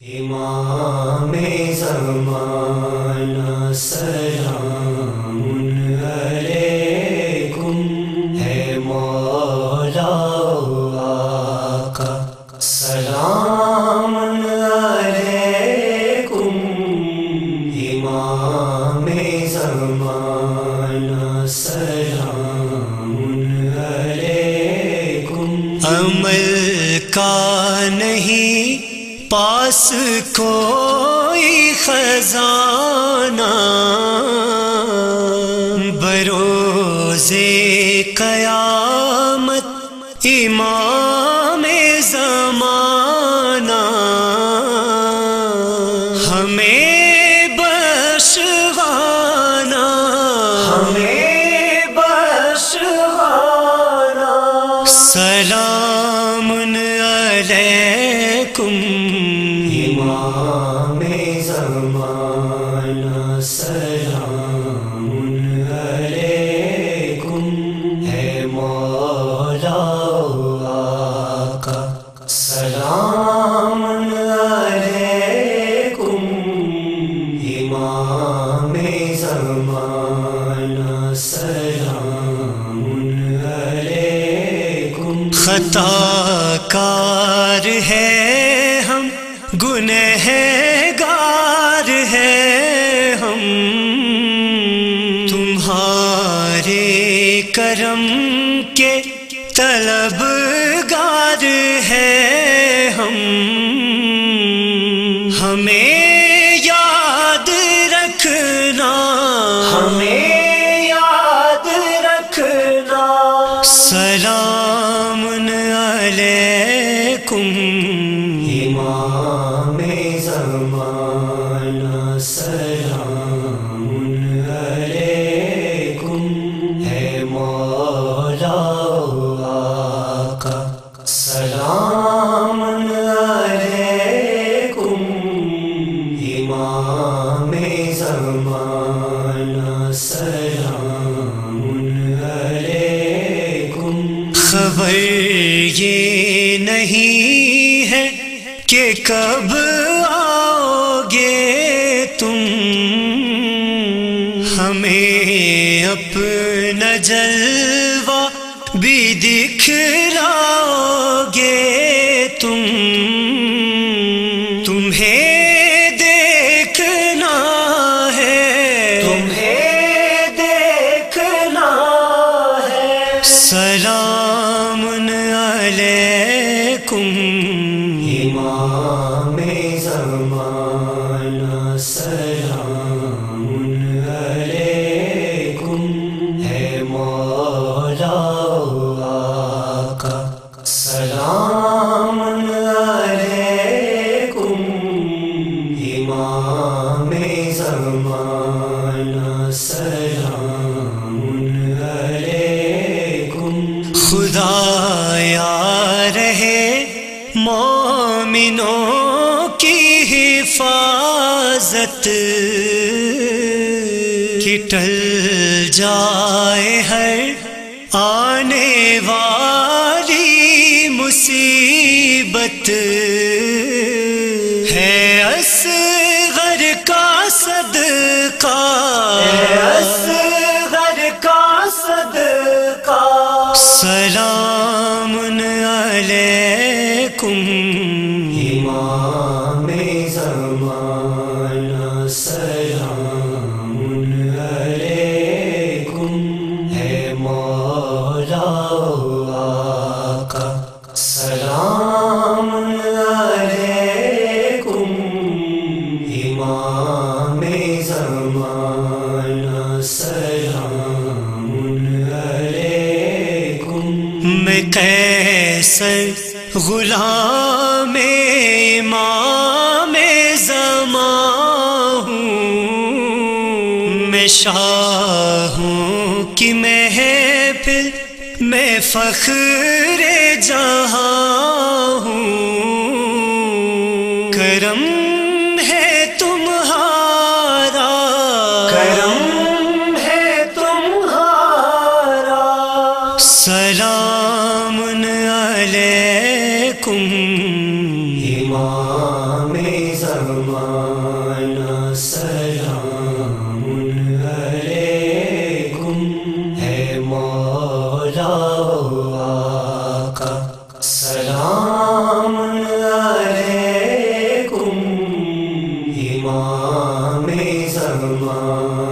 امام زمانہ سلام علیکم ہے مولا آقا سلام علیکم امام زمانہ سلام علیکم عمل کا نہیں پاس کوئی خزانہ بروز قیامت امام زمانہ۔ ہمیں بشوانا ہمیں بشوانا سلام علیکم۔ امام زمان خطا کار ہے ہم گنہگار ہے ہم۔ تمہارے کرم کے طلبگار ہے ہم۔ ہمیں علیکم امام زمانہ سلام علیکم ہے مولا آقا سلام علیکم، امام زمانہ، سلام علیکم۔ خبر یہ نہیں کہ کب آؤ گے تم؟ ہمیں اپنا جلوہ بھی دکھلاؤ گے تم۔ تمہیں دیکھنا ہے۔ تمہیں دیکھنا ہے۔ سلام خدا یا رہے مومنوں حفاظت کہ ٹل جائے ہر آنے والی مصیبت ہے اصغر کا صدقہ ہے اصغر کا صدقہ سلام علیکم امام میں کیسر غلام امام زمان ہوں۔ میں شاہ ہوں کی پھر میں فخر جہاں ہوں۔ علیکم۔ امام زمانہ سلام علیکم۔ ہے مولا آقا سلام علیکم۔ امام زمان